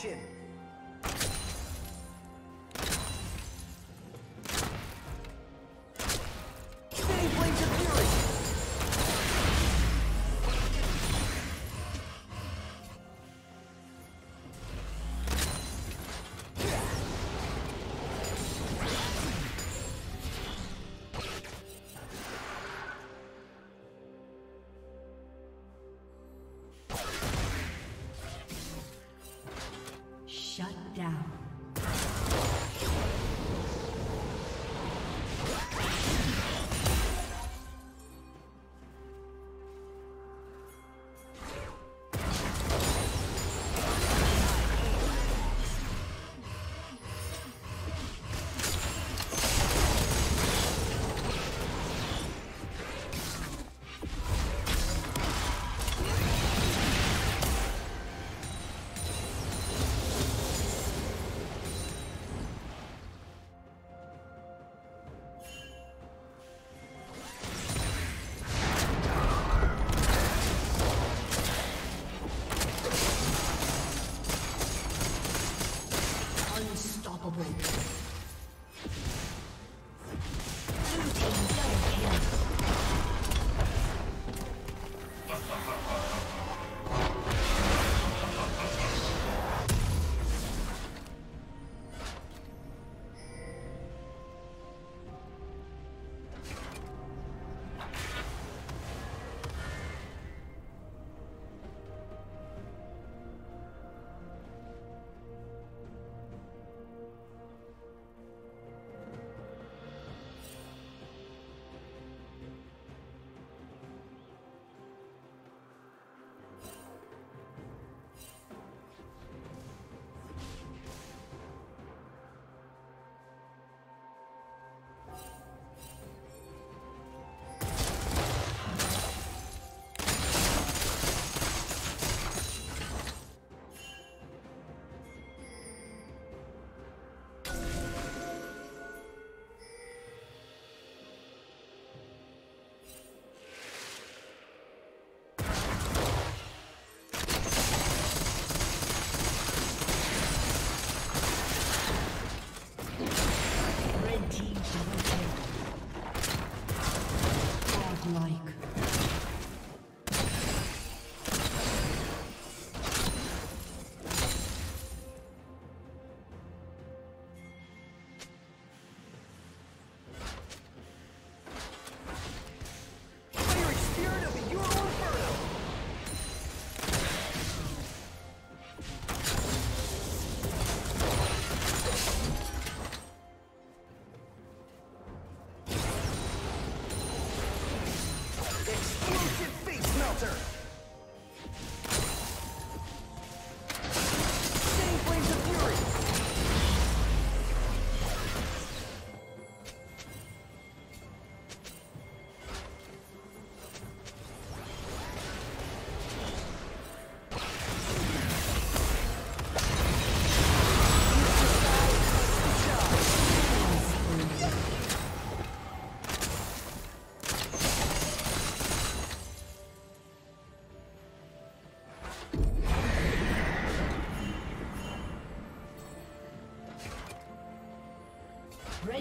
谢。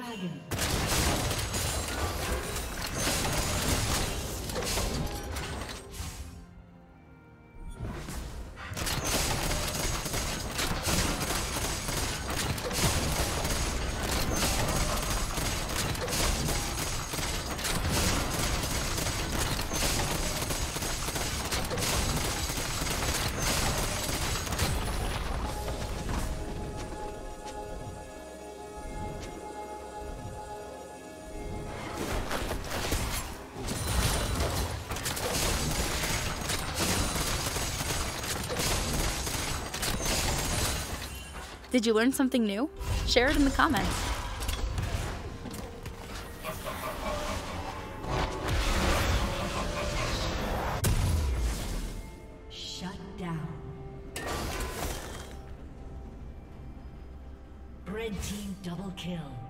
Dragon. Did you learn something new? Share it in the comments. Shut down. Red team double kill.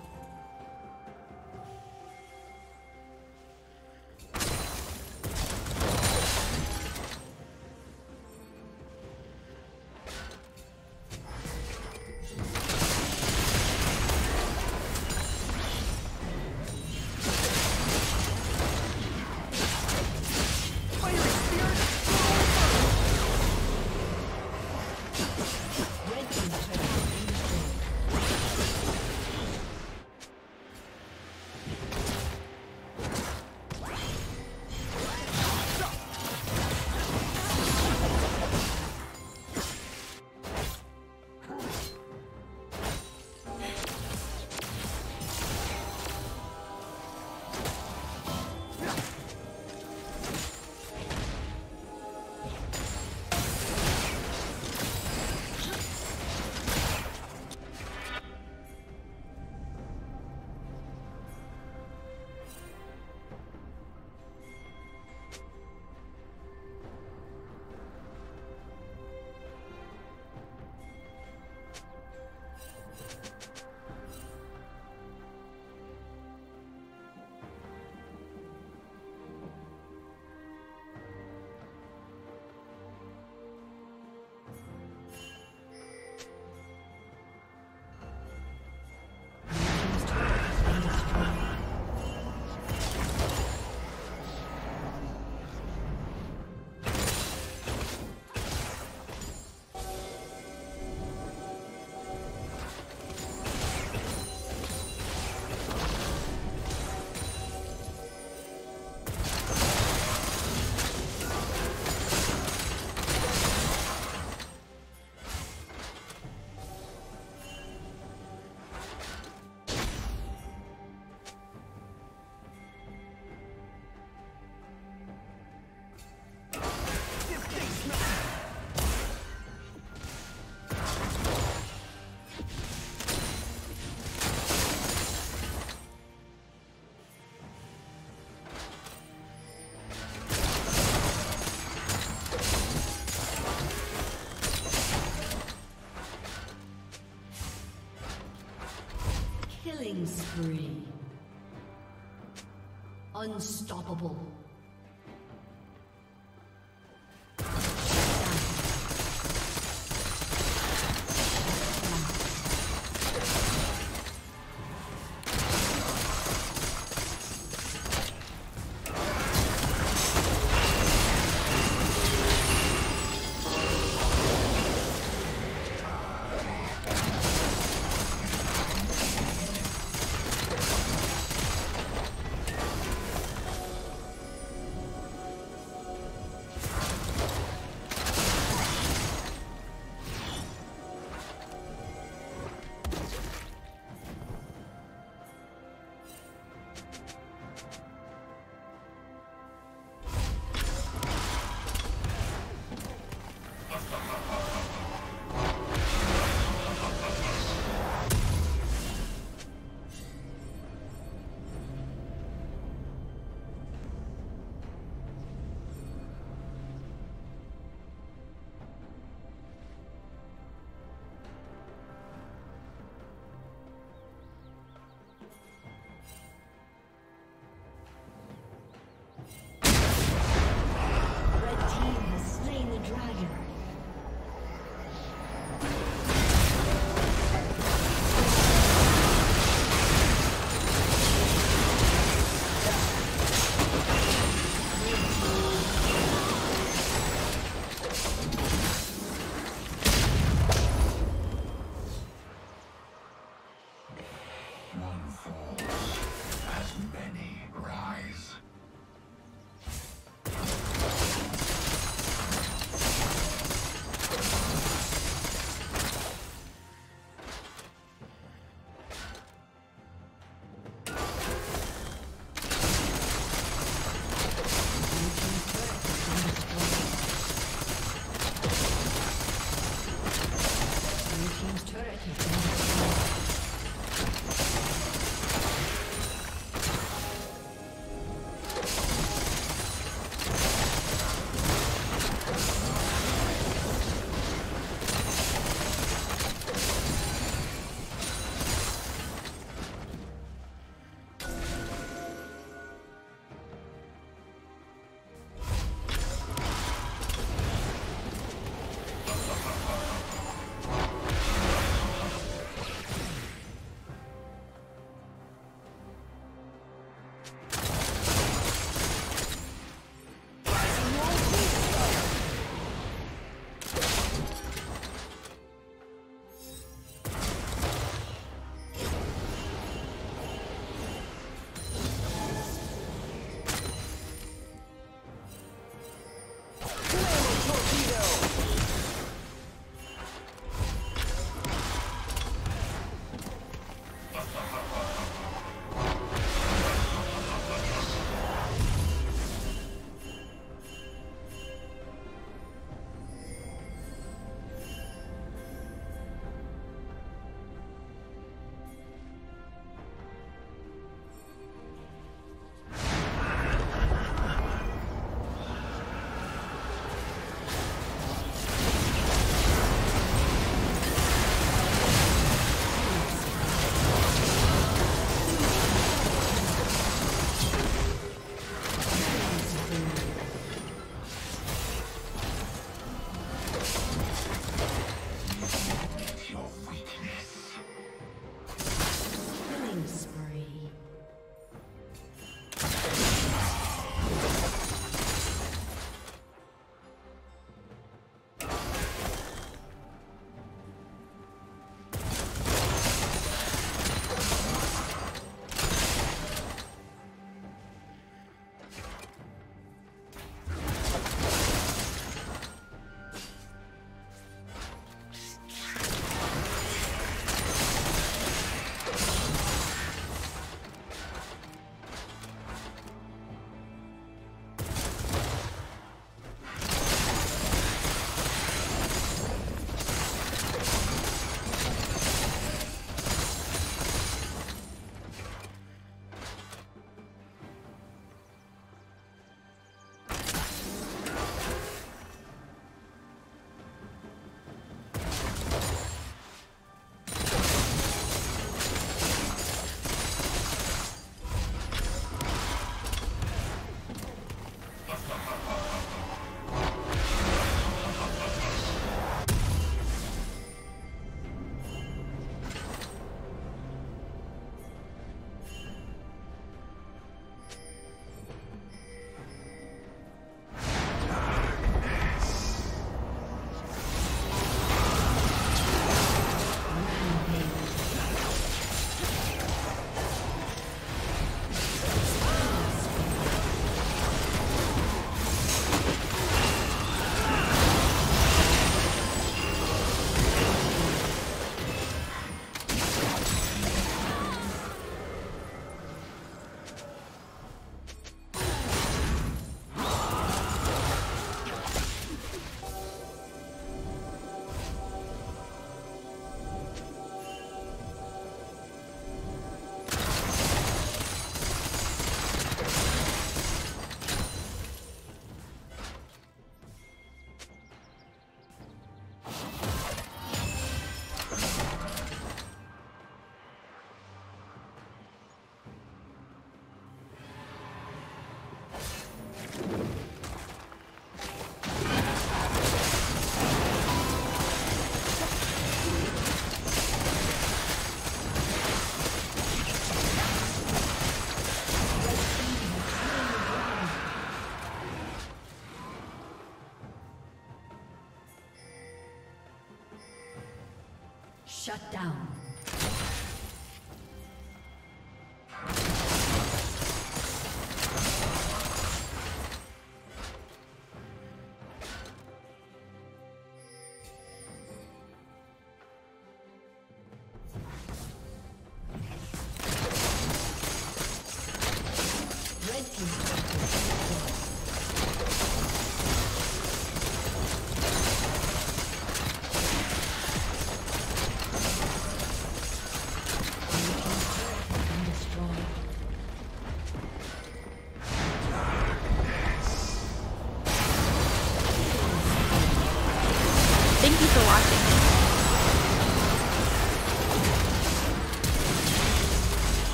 Unstoppable.